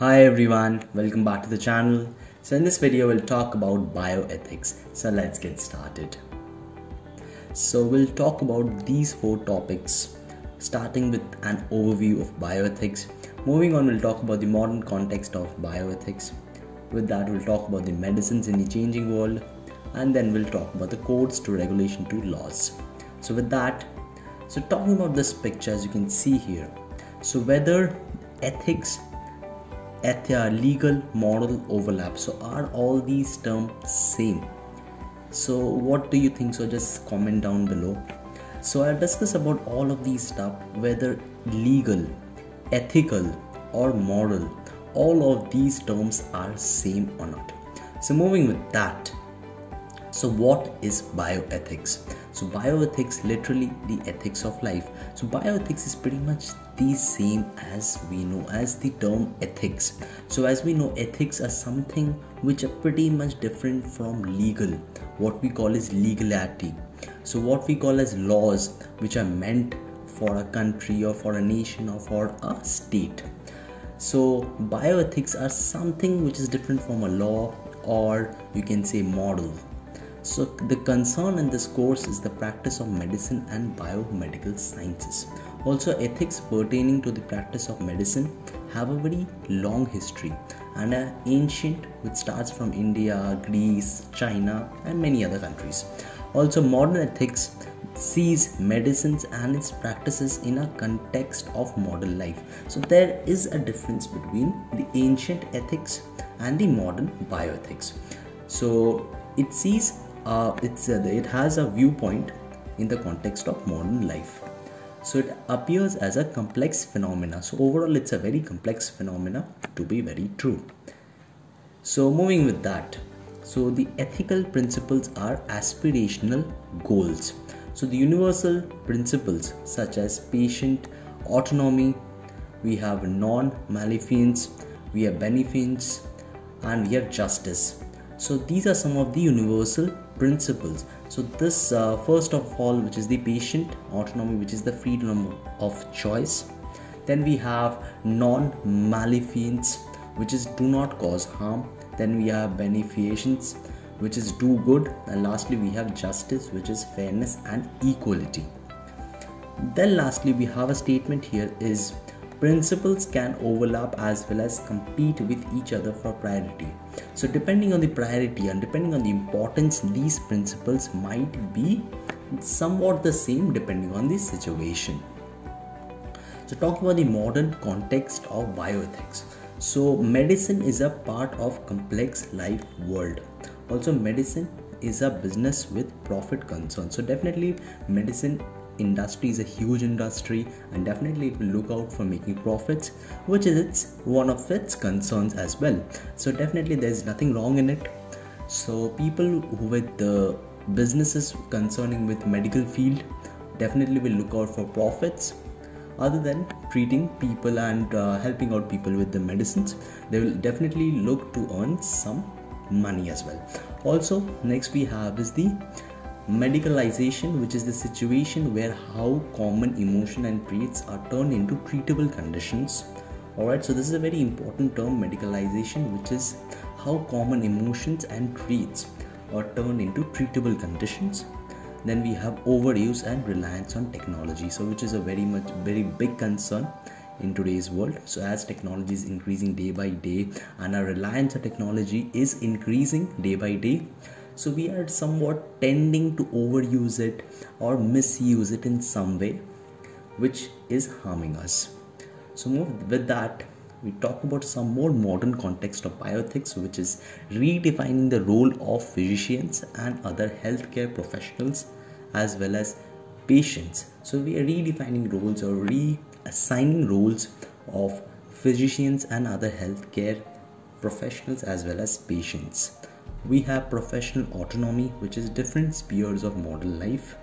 Hi everyone, welcome back to the channel. So in this video we'll talk about bioethics. So let's get started. So we'll talk about these four topics starting with an overview of bioethics. Moving on we'll talk about the modern context of bioethics. With that we'll talk about the medicines in the changing world and then we'll talk about the codes to regulation to laws. So with that, so talking about this picture as you can see here. So whether ethics ethia legal moral overlap. So are all these terms same? So what do you think? So just comment down below. So i'll discuss about all of these stuff whether legal ethical or moral all of these terms are same or not. So moving with that. So what is bioethics? So bioethics literally the ethics of life. So bioethics is pretty much the same as we know as the term ethics. So as we know ethics are something which are pretty much different from legal. What we call is legality. So what we call as laws which are meant for a country or for a nation or for a state. So bioethics are something which is different from a law or you can say model so, the concern in this course is the practice of medicine and biomedical sciences. Also, ethics pertaining to the practice of medicine have a very long history and are ancient, which starts from India, Greece, China, and many other countries. Also, modern ethics sees medicines and its practices in a context of modern life. So, there is a difference between the ancient ethics and the modern bioethics. So, it sees uh, it's uh, it has a viewpoint in the context of modern life. So it appears as a complex phenomena. So overall it's a very complex phenomena to be very true. So moving with that so the ethical principles are aspirational goals. So the universal principles such as patient autonomy we have non-maleficence we have beneficence and we have justice so these are some of the universal principles. So this uh, first of all which is the patient autonomy which is the freedom of choice. Then we have non-maleficence which is do not cause harm. Then we have beneficence which is do good. And lastly we have justice which is fairness and equality. Then lastly we have a statement here is Principles can overlap as well as compete with each other for priority. So, depending on the priority and depending on the importance, these principles might be somewhat the same depending on the situation. So, talking about the modern context of bioethics. So, medicine is a part of complex life world. Also, medicine is a business with profit concern. So, definitely, medicine industry is a huge industry and definitely it will look out for making profits which is its one of its concerns as well. So definitely there's nothing wrong in it. So people with the businesses concerning with medical field definitely will look out for profits. Other than treating people and uh, helping out people with the medicines they will definitely look to earn some money as well. Also next we have is the medicalization which is the situation where how common emotion and traits are turned into treatable conditions. Alright so this is a very important term medicalization which is how common emotions and traits are turned into treatable conditions. Then we have overuse and reliance on technology so which is a very much very big concern in today's world. So as technology is increasing day by day and our reliance on technology is increasing day by day so we are somewhat tending to overuse it or misuse it in some way which is harming us. So with that we talk about some more modern context of bioethics which is redefining the role of physicians and other healthcare professionals as well as patients. So we are redefining roles or reassigning roles of physicians and other healthcare professionals as well as patients we have professional autonomy, which is different spheres of modern life.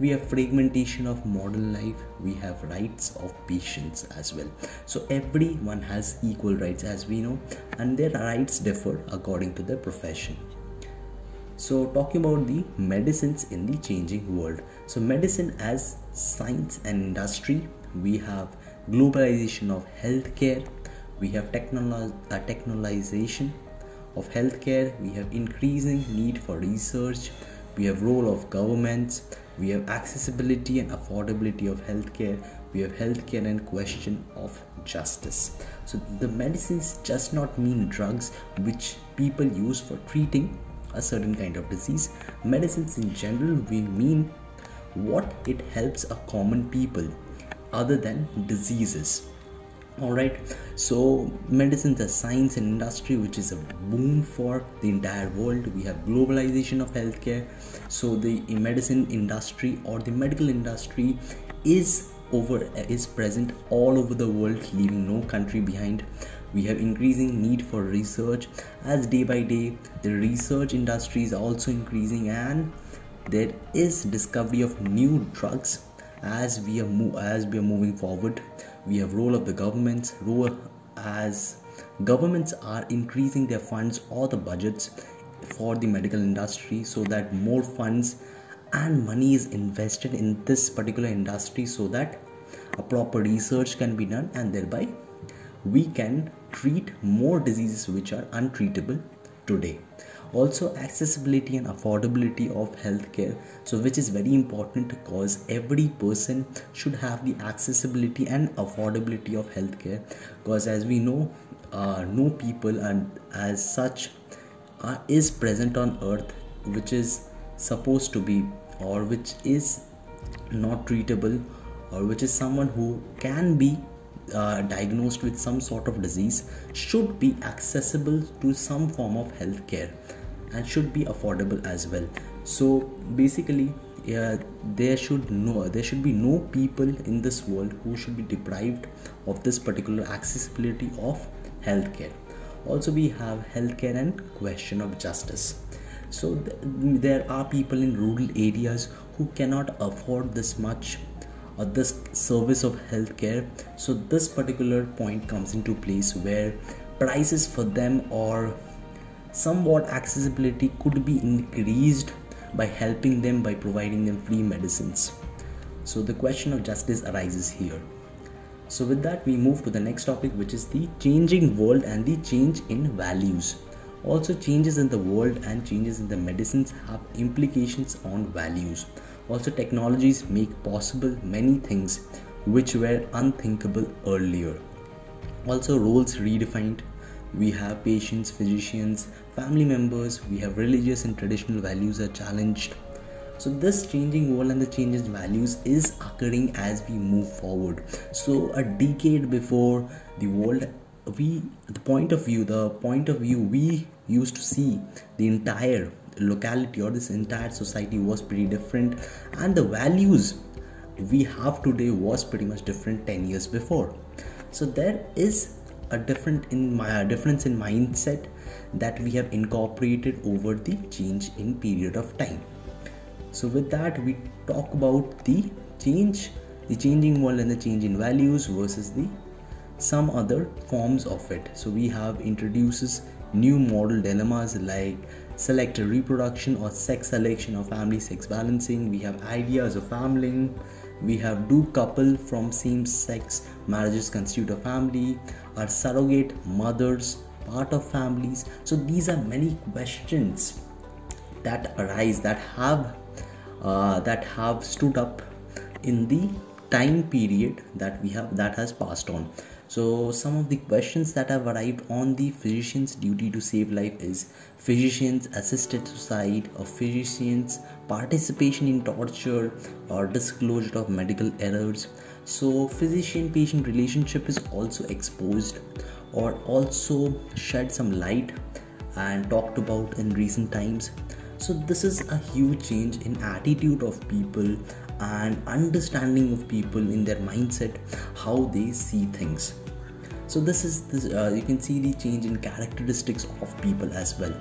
We have fragmentation of modern life. We have rights of patients as well. So everyone has equal rights, as we know, and their rights differ according to their profession. So, talking about the medicines in the changing world. So, medicine as science and industry, we have globalization of healthcare, we have technolo- uh, technologization of healthcare we have increasing need for research we have role of governments we have accessibility and affordability of healthcare we have healthcare and question of justice. So the medicines just not mean drugs which people use for treating a certain kind of disease. Medicines in general we mean what it helps a common people other than diseases all right so medicine the science and industry which is a boom for the entire world. We have globalization of healthcare. So the medicine industry or the medical industry is over is present all over the world leaving no country behind. We have increasing need for research. As day by day the research industry is also increasing and there is discovery of new drugs as we are mo- as we are moving forward we have role of the governments role as governments are increasing their funds or the budgets for the medical industry so that more funds and money is invested in this particular industry so that a proper research can be done and thereby we can treat more diseases which are untreatable today also accessibility and affordability of healthcare so which is very important because every person should have the accessibility and affordability of healthcare. Because as we know uh, no people and as such uh, is present on earth which is supposed to be or which is not treatable or which is someone who can be uh, diagnosed with some sort of disease should be accessible to some form of healthcare and should be affordable as well. So basically yeah, there should no there should be no people in this world who should be deprived of this particular accessibility of healthcare. Also we have healthcare and question of justice. So th- there are people in rural areas who cannot afford this much or this service of healthcare. So this particular point comes into place where prices for them or somewhat accessibility could be increased by helping them by providing them free medicines. So the question of justice arises here. So with that we move to the next topic which is the changing world and the change in values. Also changes in the world and changes in the medicines have implications on values. Also technologies make possible many things which were unthinkable earlier. Also roles redefined we have patients physicians family members. We have religious and traditional values are challenged. So this changing world and the changes values is occurring as we move forward. So a decade before the world we the point of view the point of view we used to see the entire locality or this entire society was pretty different. And the values we have today was pretty much different 10 years before. So there is a different in my difference in mindset that we have incorporated over the change in period of time. So with that we talk about the change the changing world and the change in values versus the some other forms of it. So we have introduces new model dilemmas like selected reproduction or sex selection or family sex balancing. We have ideas of family we have do couple from same sex marriages constitute a family are surrogate mothers part of families. So these are many questions that arise that have uh, that have stood up in the time period that we have that has passed on so some of the questions that have arrived on the physician's duty to save life is physician's assisted suicide or physician's participation in torture or disclosure of medical errors. So physician patient relationship is also exposed or also shed some light and talked about in recent times. So this is a huge change in attitude of people and understanding of people in their mindset how they see things so this is this uh, you can see the change in characteristics of people as well.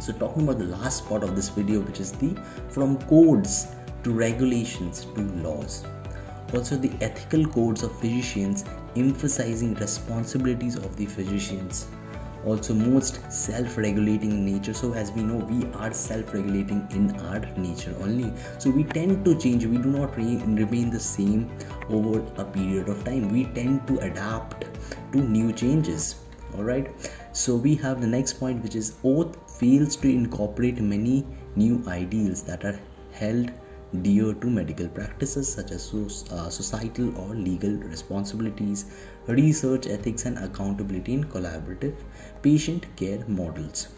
So talking about the last part of this video which is the from codes to regulations to laws. Also the ethical codes of physicians emphasizing responsibilities of the physicians also most self-regulating in nature. So as we know we are self-regulating in our nature only. So we tend to change. We do not re- remain the same over a period of time. We tend to adapt to new changes. All right so we have the next point which is oath fails to incorporate many new ideals that are held dear to medical practices such as uh, societal or legal responsibilities, research ethics, and accountability in collaborative patient care models.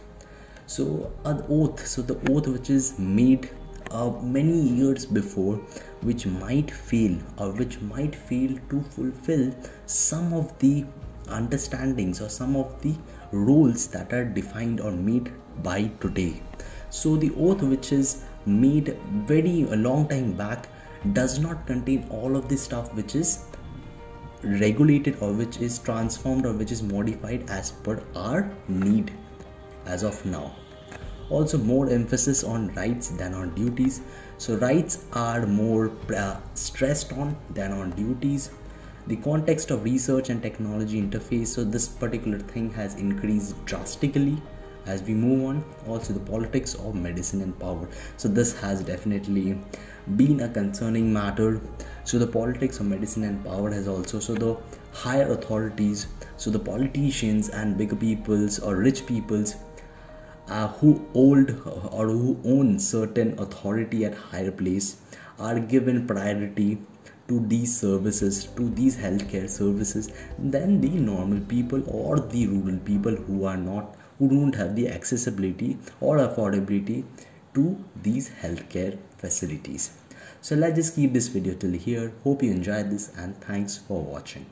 So, an oath, so the oath which is made uh, many years before, which might fail or which might fail to fulfill some of the understandings or some of the rules that are defined or made by today. So, the oath which is made very a long time back does not contain all of the stuff which is regulated or which is transformed or which is modified as per our need as of now. Also more emphasis on rights than on duties. So rights are more uh, stressed on than on duties. The context of research and technology interface. So this particular thing has increased drastically as we move on also the politics of medicine and power. So this has definitely been a concerning matter. So the politics of medicine and power has also so the higher authorities so the politicians and bigger peoples or rich peoples uh, who hold or who own certain authority at higher place are given priority to these services to these healthcare services than the normal people or the rural people who are not who don't have the accessibility or affordability to these healthcare facilities. So let's just keep this video till here. Hope you enjoyed this and thanks for watching.